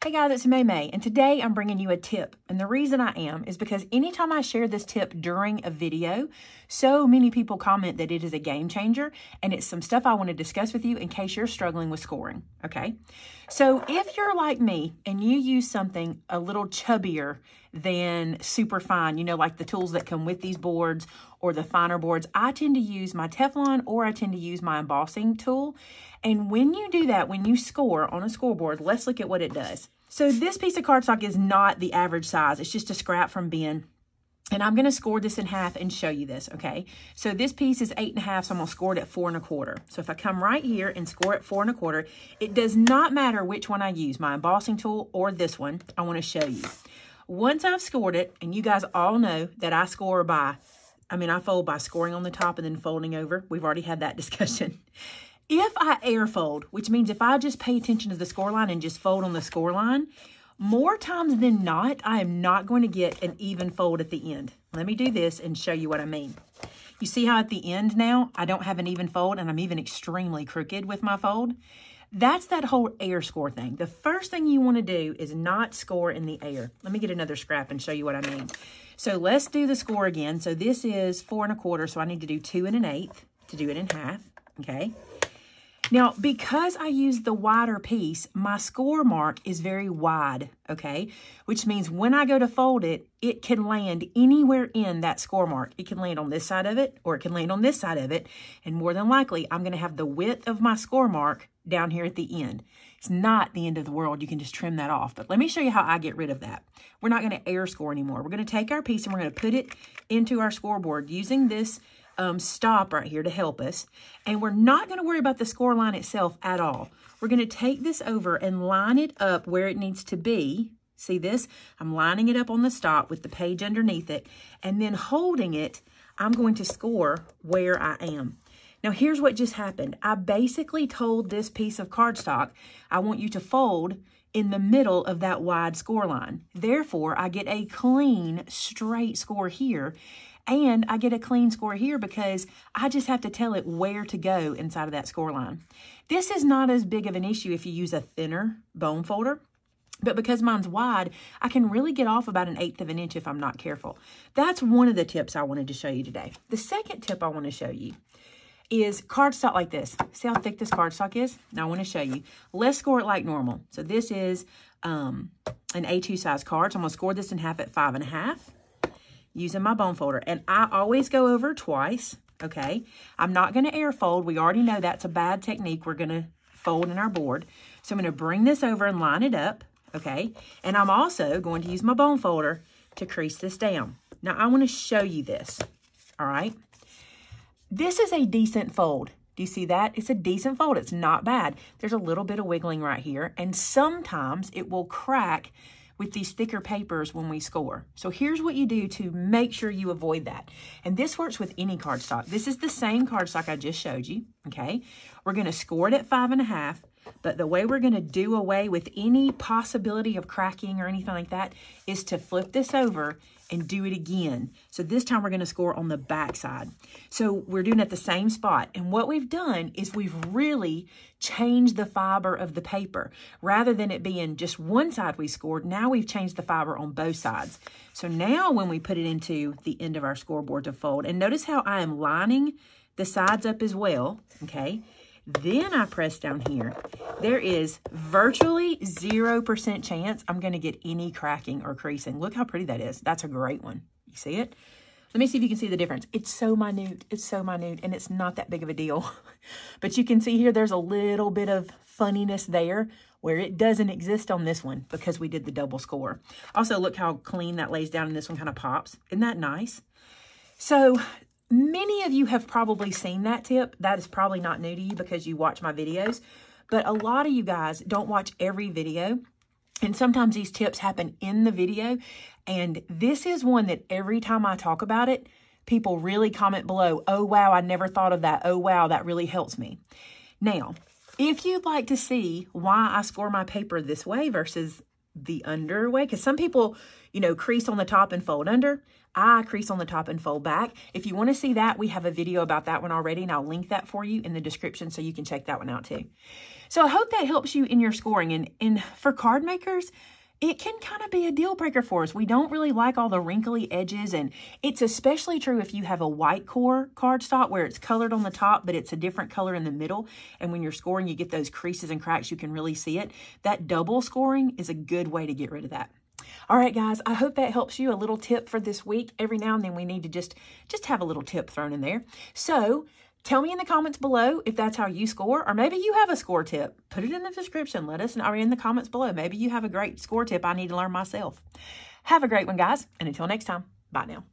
Hey guys, it's Maymay, and today I'm bringing you a tip. And the reason I am is because anytime I share this tip during a video, so many people comment that it is a game changer, and it's some stuff I want to discuss with you in case you're struggling with scoring, okay? So if you're like me and you use something a little chubbier than super fine, you know, like the tools that come with these boards or the finer boards, I tend to use my Teflon or I tend to use my embossing tool. And when you do that, when you score on a scoreboard, let's look at what it does. So this piece of cardstock is not the average size. It's just a scrap from bin. And I'm going to score this in half and show you this, okay? So this piece is eight and a half, so I'm going to score it at four and a quarter. So if I come right here and score at four and a quarter, it does not matter which one I use, my embossing tool or this one. I want to show you. Once I've scored it, and you guys all know that I score by, I mean, I fold by scoring on the top and then folding over. We've already had that discussion. If I air fold, which means if I just pay attention to the score line and just fold on the score line, more times than not, I am not going to get an even fold at the end. Let me do this and show you what I mean. You see how at the end now, I don't have an even fold and I'm even extremely crooked with my fold? That's that whole air score thing. The first thing you want to do is not score in the air. Let me get another scrap and show you what I mean. So let's do the score again. So this is four and a quarter, so I need to do two and an eighth to do it in half, okay? Now, because I used the wider piece, my score mark is very wide, okay? Which means when I go to fold it, it can land anywhere in that score mark. It can land on this side of it, or it can land on this side of it. And more than likely, I'm gonna have the width of my score mark down here at the end. It's not the end of the world. You can just trim that off. But let me show you how I get rid of that. We're not gonna air score anymore. We're gonna take our piece and we're gonna put it into our scoreboard using this um, stop right here to help us. And we're not going to worry about the score line itself at all. We're going to take this over and line it up where it needs to be. See this? I'm lining it up on the stop with the page underneath it. And then holding it, I'm going to score where I am. Now, here's what just happened. I basically told this piece of cardstock, I want you to fold in the middle of that wide score line. Therefore, I get a clean, straight score here. And I get a clean score here because I just have to tell it where to go inside of that score line. This is not as big of an issue if you use a thinner bone folder. But because mine's wide, I can really get off about an eighth of an inch if I'm not careful. That's one of the tips I wanted to show you today. The second tip I want to show you is cardstock like this. See how thick this cardstock is? Now I want to show you. Let's score it like normal. So this is um, an A2 size card. So I'm going to score this in half at five and a half using my bone folder. And I always go over twice, okay? I'm not going to air fold. We already know that's a bad technique. We're going to fold in our board. So I'm going to bring this over and line it up, okay? And I'm also going to use my bone folder to crease this down. Now, I want to show you this, all right? This is a decent fold. Do you see that? It's a decent fold. It's not bad. There's a little bit of wiggling right here, and sometimes it will crack with these thicker papers when we score. So here's what you do to make sure you avoid that. And this works with any cardstock. This is the same cardstock I just showed you, okay? We're gonna score it at five and a half, but the way we're gonna do away with any possibility of cracking or anything like that is to flip this over and do it again. So this time we're going to score on the back side. So we're doing at the same spot. And what we've done is we've really changed the fiber of the paper. Rather than it being just one side we scored, now we've changed the fiber on both sides. So now when we put it into the end of our scoreboard to fold, and notice how I am lining the sides up as well, okay? Then I press down here. There is virtually 0% chance I'm going to get any cracking or creasing. Look how pretty that is. That's a great one. You see it? Let me see if you can see the difference. It's so minute. It's so minute, and it's not that big of a deal. but you can see here there's a little bit of funniness there where it doesn't exist on this one because we did the double score. Also, look how clean that lays down and this one kind of pops. Isn't that nice? So Many of you have probably seen that tip. That is probably not new to you because you watch my videos. But a lot of you guys don't watch every video. And sometimes these tips happen in the video. And this is one that every time I talk about it, people really comment below, oh, wow, I never thought of that. Oh, wow, that really helps me. Now, if you'd like to see why I score my paper this way versus the under way, because some people, you know, crease on the top and fold under. I crease on the top and fold back. If you want to see that, we have a video about that one already, and I'll link that for you in the description so you can check that one out too. So I hope that helps you in your scoring. And, and for card makers, it can kind of be a deal breaker for us. We don't really like all the wrinkly edges, and it's especially true if you have a white core cardstock where it's colored on the top, but it's a different color in the middle. And when you're scoring, you get those creases and cracks, you can really see it. That double scoring is a good way to get rid of that. All right, guys, I hope that helps you. A little tip for this week. Every now and then we need to just, just have a little tip thrown in there. So tell me in the comments below if that's how you score, or maybe you have a score tip. Put it in the description. Let us know, in the comments below. Maybe you have a great score tip I need to learn myself. Have a great one, guys. And until next time, bye now.